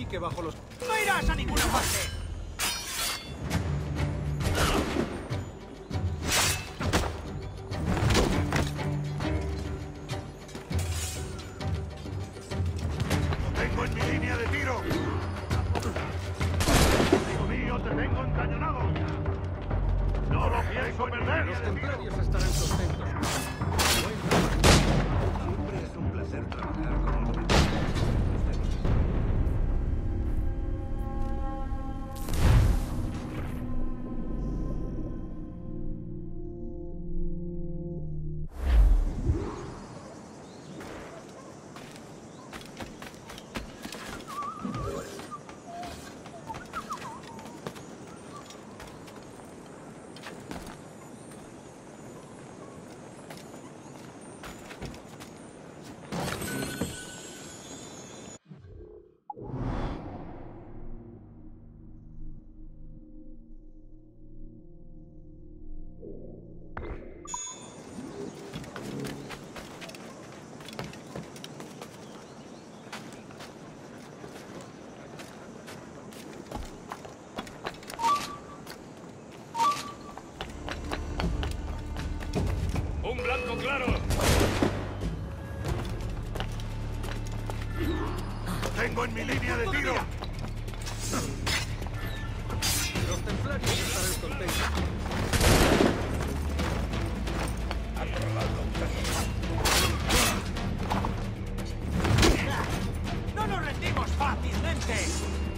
pique bajo los... ¡No irás a ninguna parte! tengo en mi línea de tiro! Los templarios estarán contentos. ¡No nos rendimos fácilmente!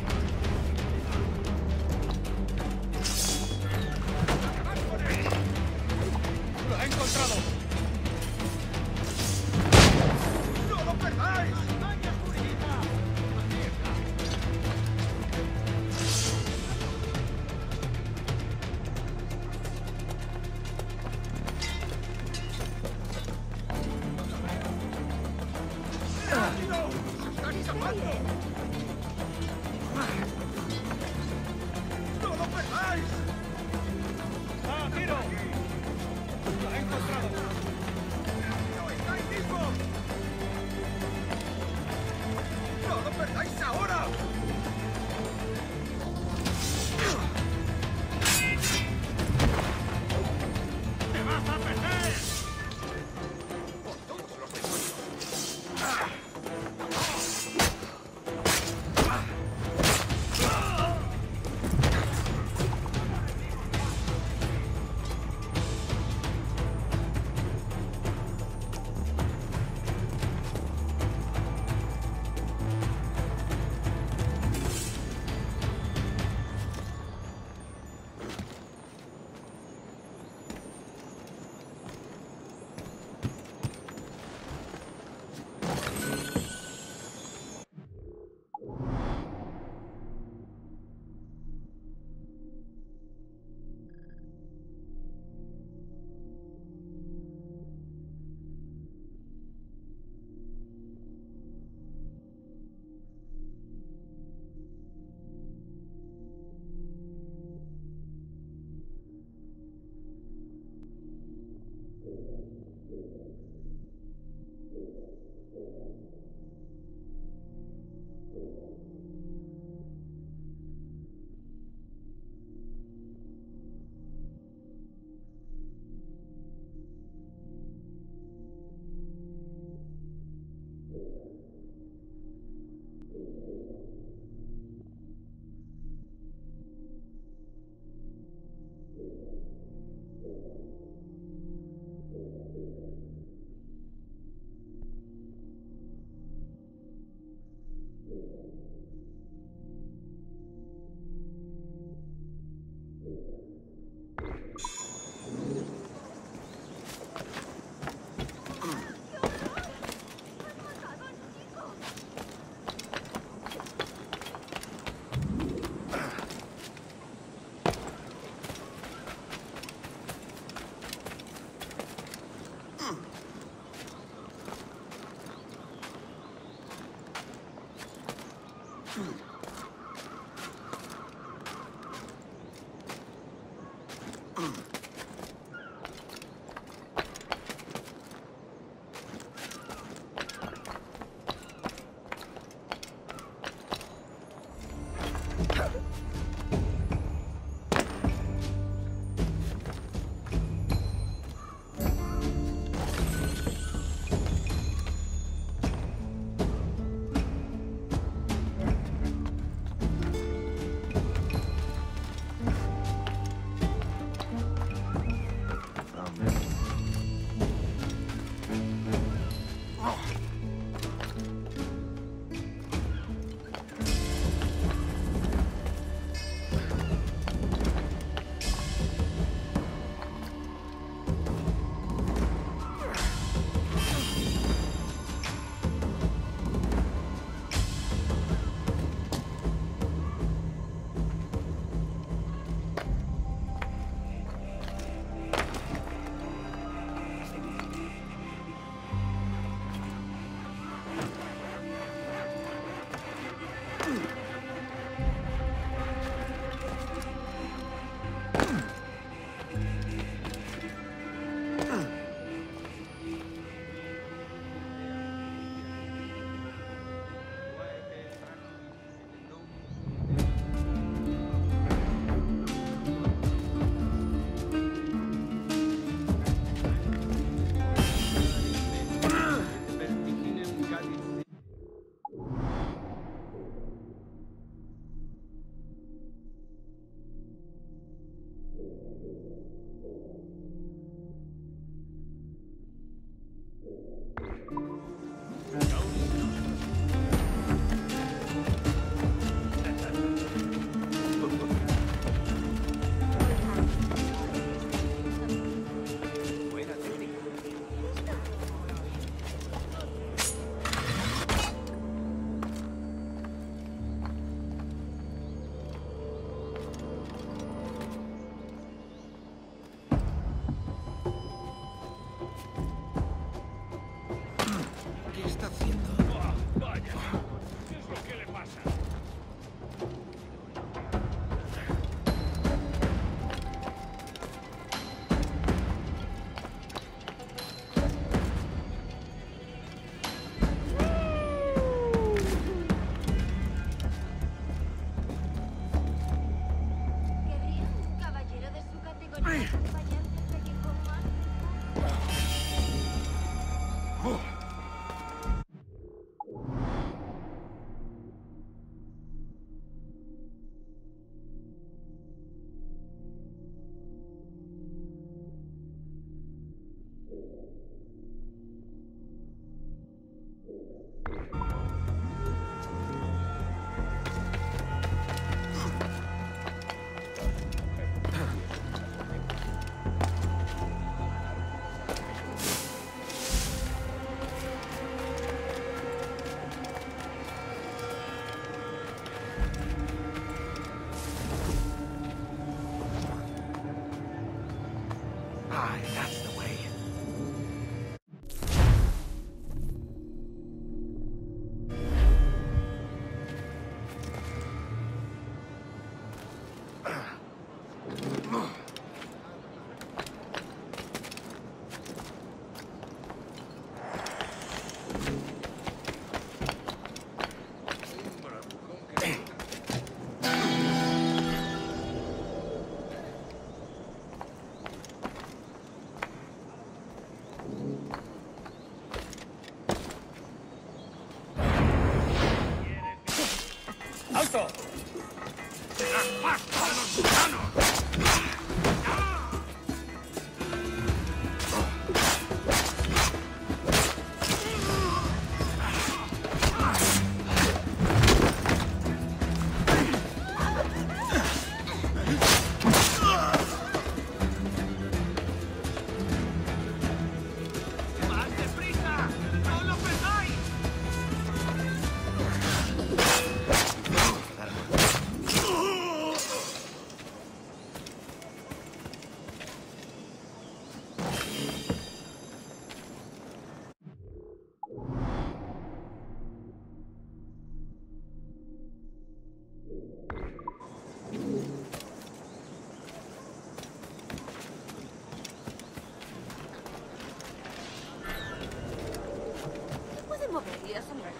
Samuel.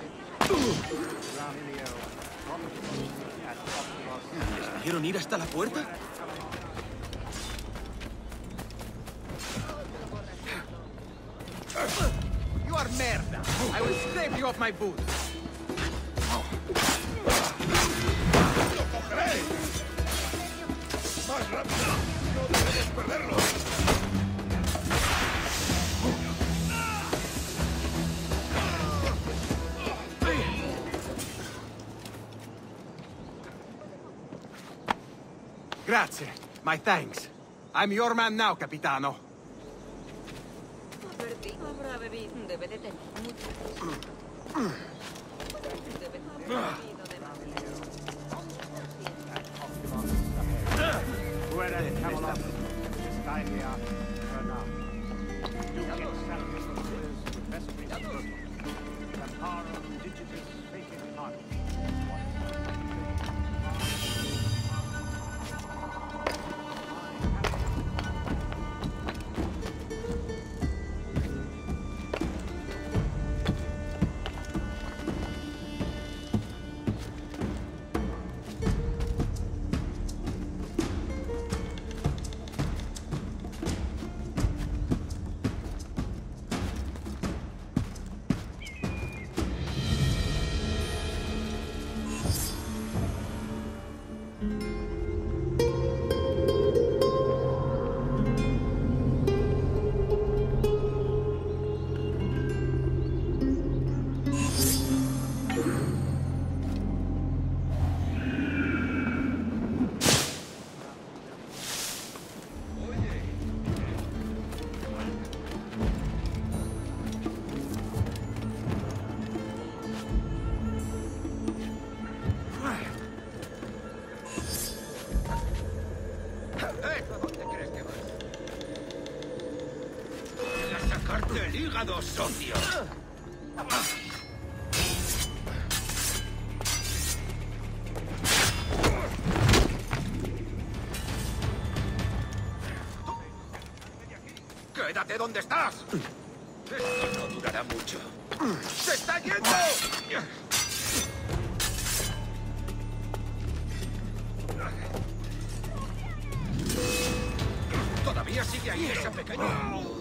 ¿Vieron ir hasta la puerta? You are merda! I will scrape you off my boots! Grazie. My thanks. I'm your man now, capitano. Socio! ¡Quédate donde estás! Esto no durará mucho. ¡Se está yendo! ¿Todavía sigue ahí esa pequeña?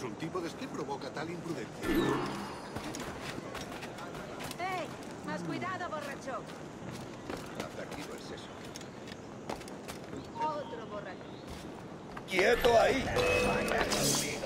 Caramba. Es un tipo de esquí provoca tal imprudencia. ¡Ey! ¡Has cuidado, borracho! Ha perdido el seso. Otro borracho. ¡Quieto ahí!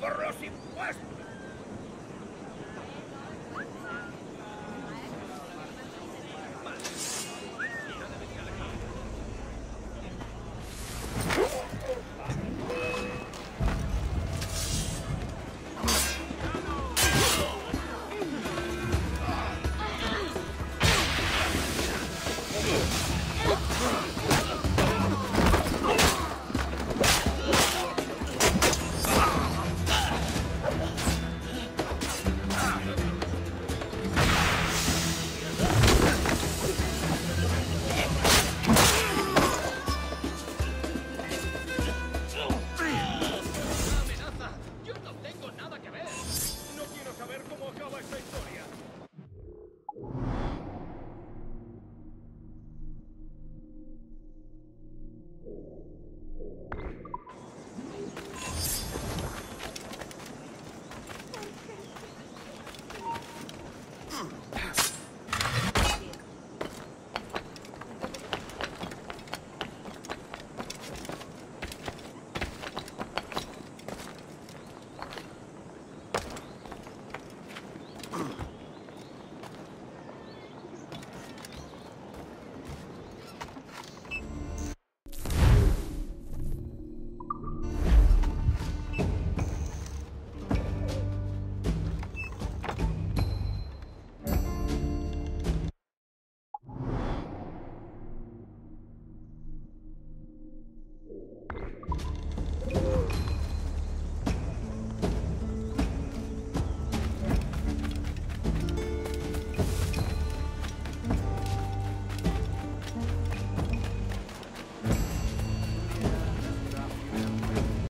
Por los impuestos!